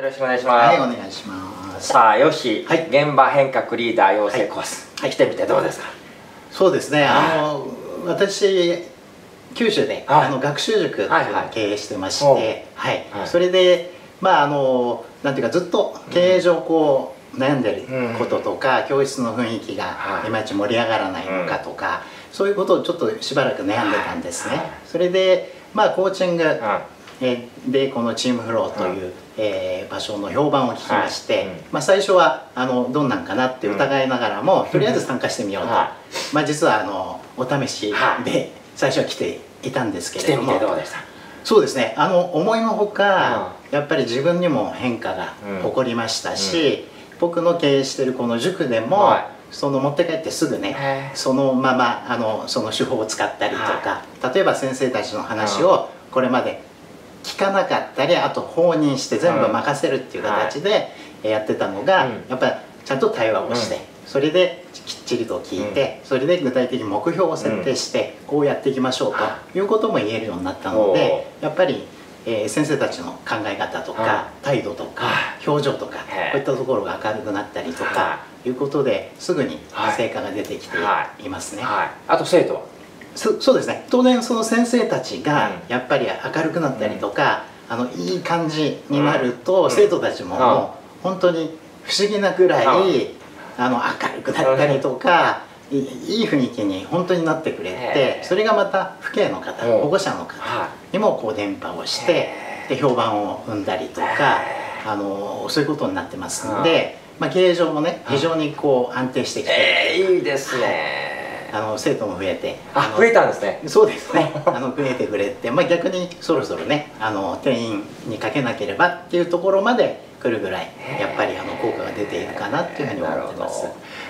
よろしくお願いします。はい、お願いします。さあ、よし、はい、現場変革リーダー養成コース、はい、来てみてどうですか？そうですね。あの私九州で、あの学習塾を経営してまして、はい、それでまああのなんていうかずっと経営上こう、悩んでることとか、教室の雰囲気がい。まいち盛り上がらないのかとか、そういうことをちょっとしばらく悩んでたんですね。それでまあコーチングえでこのチームフローという、えー、場所の評判を聞きまして、はい。うん、まあ、最初はあのどんなんかなって疑いながらも、うん、とりあえず参加してみようと、まあ、実はあのお試しで最初は来ていたんですけれども。そうですね。あの思いのほか、やっぱり自分にも変化が起こりましたし、僕の経営してるこの塾でも、はい。その持って帰ってすぐねそのままあのその手法を使ったりとか、例えば先生たちの話をこれまで聞かなかったりあと放任して全部任せるっていう形でやってたのが、やっぱりちゃんと対話をして、それできっちりと聞いて、それで具体的に目標を設定して、こうやっていきましょうということも言えるようになったのでやっぱり、えー、先生たちの考え方とか、態度とか、表情とかこういったところが明るくなったりとか、い。うことですぐに成果が出てきてい。ますね。あと生徒は？そそうですね。当然その先生たちがやっぱり明るくなったりとか、あのいい感じになると、生徒たちももう本当に不思議なくらい、あの明るくなったりとか、いい雰囲気に本当になってくれてそれがまた父兄の方保護者の方にもこう伝播をしてで評判を生んだりとかあのそういうことになってますので、まあ、経営上もね非常にこう安定してきて、えー、いいですね、あの生徒も増えてあ増えたんですね。そうですね。あの増えてくれて、まあ、逆にそろそろねあの定員にかけなければっていうところまで来るぐらいやっぱりあの効果が出ているかなっていうふうに思ってます。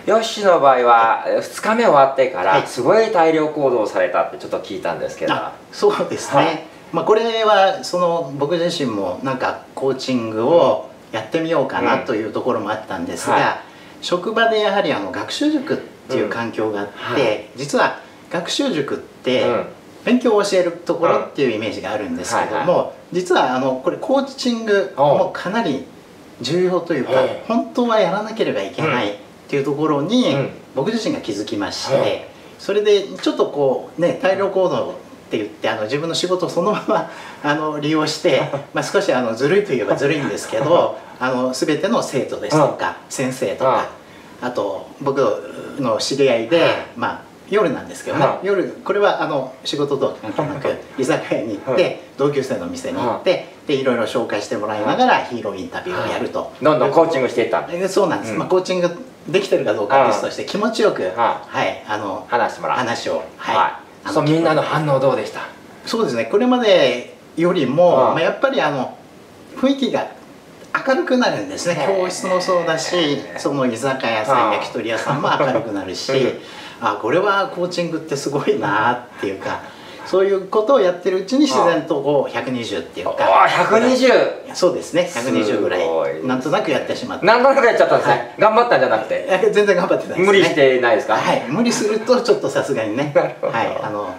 ヨッシーの場合は2日目終わってからすごい大量行動されたってちょっと聞いたんですけど、はい、そうですね、はい、まあ、これはその僕自身もなんかコーチングをやってみようかなというところもあったんですが、うんはい、職場でやはりあの学習塾ってっていう環境があって、うん。はい、実は学習塾って勉強を教えるところっていうイメージがあるんですけども、実はあのこれコーチングもかなり重要というか、本当はやらなければいけないっていうところに僕自身が気づきまして、それでちょっとこうね大量行動って言ってあの自分の仕事をそのまま あの利用して、まあ、少しあのずるいといえばずるいんですけど あの全ての生徒ですとか先生とかあと僕の知り合いで、まあ夜なんですけどね、夜これはあの仕事と関係なく居酒屋に行って、同級生の店に行って、でいろいろ紹介してもらいながらヒーローインタビューをやると、どんどんコーチングしていったそうなんです、まあ、コーチングできてるかどうか別として気持ちよく、はい。あの話してもらう。話を。はい、そうみんなの反応どうでした？そうですね。これまでよりも、まあ、やっぱりあの雰囲気が明るくなるんですね。教室もそうだしその居酒屋さん焼き鳥屋さんも明るくなるしあこれはコーチングってすごいなっていうかそういうことをやってるうちに自然とこう120っていうか。ああ120そうですね。120ぐらい。なんとなくやってしまってなんとなくやっちゃったんですね、はい、頑張ったんじゃなくて。全然頑張ってないです、ね、無理してないですか？はい。無理するとちょっとさすがにね。はい。あの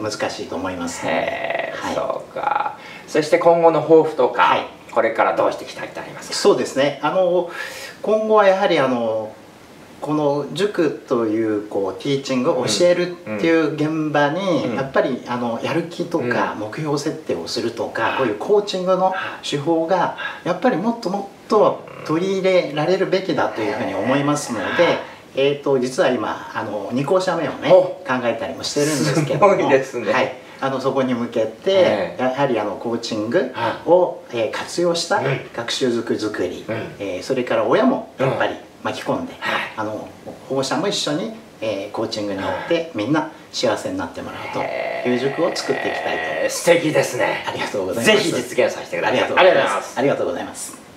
難しいと思いますので、はい、そうか。そして今後の抱負とか、はいこれからどうしていきたいとありますか？そうですね。あの今後はやはりあのこの塾というこうティーチングを教えるっていう現場にやっぱりあのやる気とか目標設定をするとかこうい。うコーチングの手法がやっぱりもっともっと取り入れられるべきだというふうに思いますので。えーと、実は今あの2校舎目をね考えたりもしてるんですけども、はいあのそこに向けて、やはりあのコーチングを、えー、活用した学習づく作り、うん、えー、それから親もやっぱり巻き込んで、あの保護者も一緒に、えー、コーチングによってみんな幸せになってもらうという塾を作っていきたいと。素敵ですね。ありがとうございます。ぜひ実現させてください。ありがとうございます。ありがとうございます